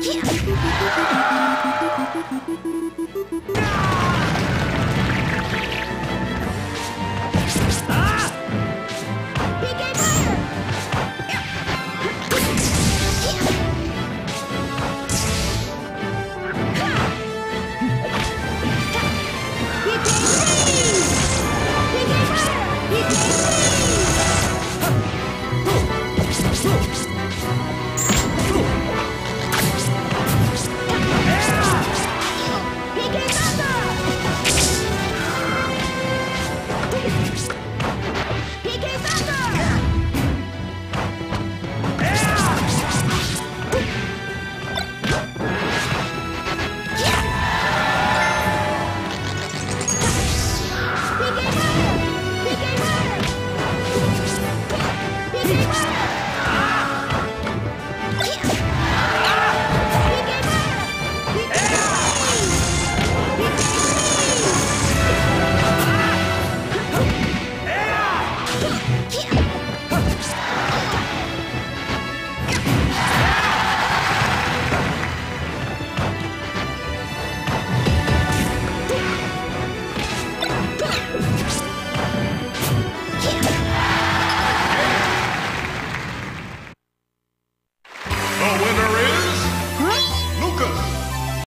キッ。